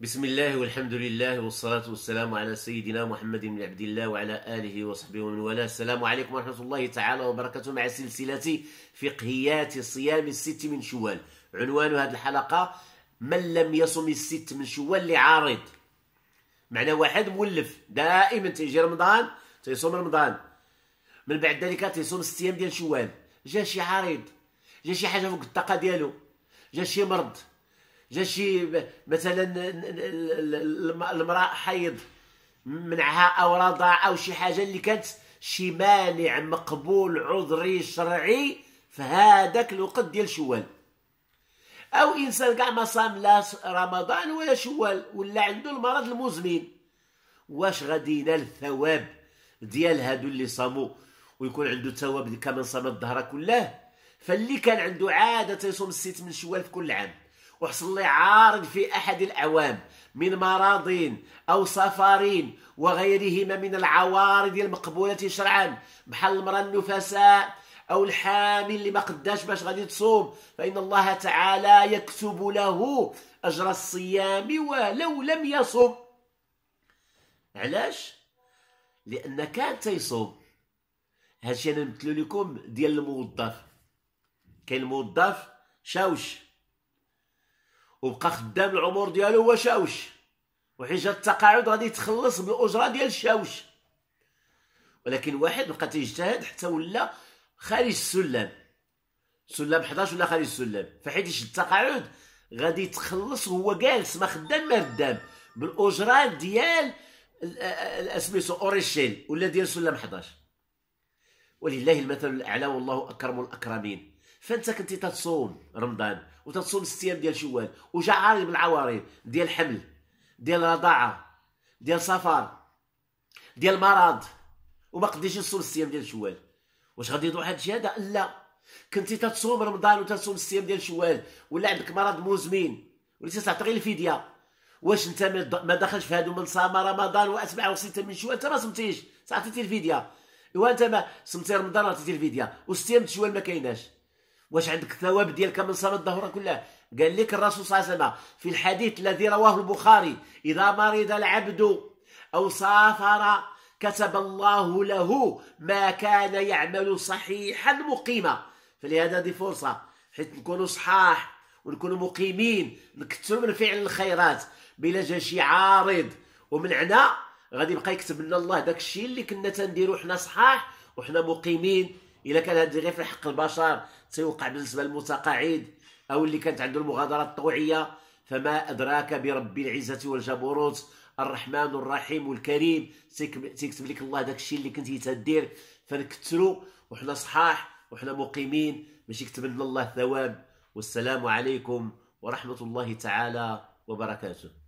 بسم الله والحمد لله والصلاة والسلام على سيدنا محمد بن عبد الله وعلى آله وصحبه ومن والاه. السلام عليكم ورحمة الله تعالى وبركاته مع سلسلة فقهيات صيام الست من شوال. عنوان هذه الحلقة من لم يصم الست من شوال لعارض. معنى واحد مولف دائما تيجي رمضان تيصوم رمضان. من بعد ذلك تيصوم ست أيام ديال شوال. جا شي عارض جا شي حاجة فوق الطاقة ديالو. جا شي مرض. جا شي مثلا المرأة حيض منعها أو رضع أو شي حاجة اللي كانت شي مانع مقبول عذري شرعي في هذاك الوقت ديال شوال. أو إنسان كاع ما صام لا رمضان ولا شوال ولا عنده المرض المزمن. واش غادي ينال الثواب ديال هادو اللي صاموا؟ ويكون عنده ثواب كمن صام الدهر كله؟ فاللي كان عنده عادة تيصوم الست من شوال في كل عام. وحصل لي عارض في أحد الأعوام من مرض أو سفر وغيرهما من العوارض المقبولة شرعا بحال المرأة النفساء أو الحامل اللي ما قداش باش غادي تصوم. فإن الله تعالى يكتب له أجر الصيام ولو لم يصم. علاش؟ لأن كان تيصوم. هادشي أنا نمثلو لكم ديال الموظف. كاين الموظف شاوش. وبقى خدام العمر ديالو هو شاوش. وحين جا التقاعد غادي يتخلص بالأجرة ديال الشاوش ولكن واحد بقى تيجتهد حتى ولا خارج السلم. سلم 11 ولا خارج السلم. فحيت يشد التقاعد غادي يتخلص وهو جالس ما خدام ما ردام. بالأجرة ديال سميتو اوريشيل ولا ديال سلم 11 ولله المثل الأعلى والله أكرم الأكرمين. فانت كنتي تتصوم رمضان وتتصوم ست أيام ديال شوال وجا عارض بالعوارض ديال حمل ديال رضاعة ديال سفر ديال مرض وما قديش تصوم ست أيام ديال شوال. واش غادي يضوع هادشي هذا؟ لا. كنتي تتصوم رمضان وتصوم ست أيام ديال شوال ولا عندك مرض مزمن وليتي تعطي غير الفدية. واش انت ما دخلش في هادو من صام رمضان واتبعه ستة من شوال؟ انت ما صمتيش. عطيتي الفدية. إيوا انت ما صمتي رمضان عطيتي الفدية. وست أيام شوال ما كايناش. واش عندك الثواب ديال كمن صام الظهر كلها؟ قال لك الرسول صلى الله عليه وسلم في الحديث الذي رواه البخاري إذا مرض العبد أو سافر كتب الله له ما كان يعمل صحيحا مقيما. فلهذا دي فرصة حيت نكونوا صحاح ونكونوا مقيمين نكثروا من فعل الخيرات بلا جا شي عارض ومنعنا غادي يبقى يكتب لنا الله داك الشيء اللي كنا تنديرو حنا صحاح وحنا مقيمين. إلا كان هذا غير في حق البشر سيوقع بالنسبة للمتقاعد أو اللي كانت عنده المغادرات الطوعية. فما أدراك برب العزة والجبروت الرحمن الرحيم والكريم سيكتب لك الله داك الشيء اللي كنتي تدير فنكثروا وحنا صحاح وحنا مقيمين. باش يكتب لنا الله ثواب والسلام عليكم ورحمة الله تعالى وبركاته.